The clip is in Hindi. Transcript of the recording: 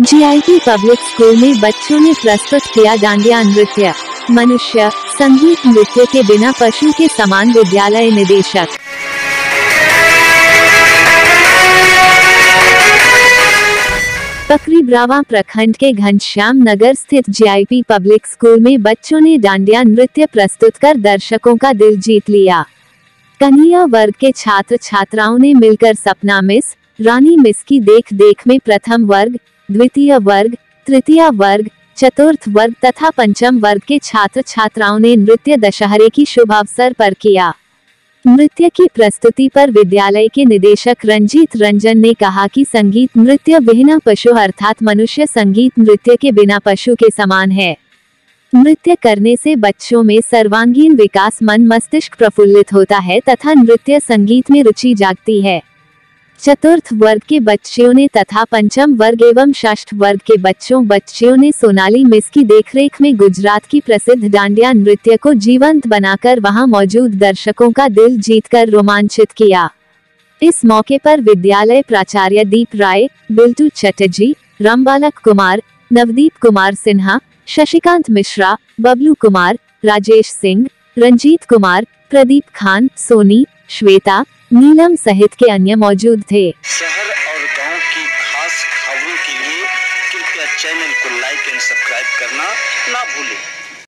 जीआईटी पब्लिक स्कूल में बच्चों ने प्रस्तुत किया डांडिया नृत्य। मनुष्य, संगीत नृत्य के बिना पशु के समान विद्यालय निदेशक। पकरी ब्रावा प्रखंड के घनश्याम नगर स्थित जीआईपी पब्लिक स्कूल में बच्चों ने डांडिया नृत्य प्रस्तुत कर दर्शकों का दिल जीत लिया। कन्हैया वर्ग के छात्र छात्राओं ने मिलकर सपना मिस, रानी मिस की देख देख में प्रथम वर्ग द्वितीय वर्ग, तृतीय वर्ग, चतुर्थ वर्ग तथा पंचम वर्ग के छात्र छात्राओं ने नृत्य दशहरे की शुभ अवसर पर किया। नृत्य की प्रस्तुति पर विद्यालय के निदेशक रंजीत रंजन ने कहा कि संगीत नृत्य बिना पशु अर्थात मनुष्य संगीत नृत्य के बिना पशु के समान है। नृत्य करने से बच्चों में सर्वांगीण विकास मन मस्तिष्क प्रफुल्लित होता है तथा नृत्य संगीत में रुचि जागती है। चतुर्थ वर्ग के बच्चियों ने तथा पंचम वर्ग एवं षष्ठ वर्ग के बच्चों बच्चियों ने सोनाली मिस की देखरेख में गुजरात की प्रसिद्ध डांडिया नृत्य को जीवंत बनाकर वहाँ मौजूद दर्शकों का दिल जीतकर रोमांचित किया। इस मौके पर विद्यालय प्राचार्य दीप राय, बिल्टू चटर्जी, रामबालक कुमार, नवदीप कुमार सिन्हा, शशिकांत मिश्रा, बबलू कुमार, राजेश सिंह, रंजीत कुमार, प्रदीप खान, सोनी, श्वेता नीलम सहित के अन्य मौजूद थे। शहर और गाँव की खास खबरों के लिए कृपया चैनल को लाइक एंड सब्सक्राइब करना ना भूलें।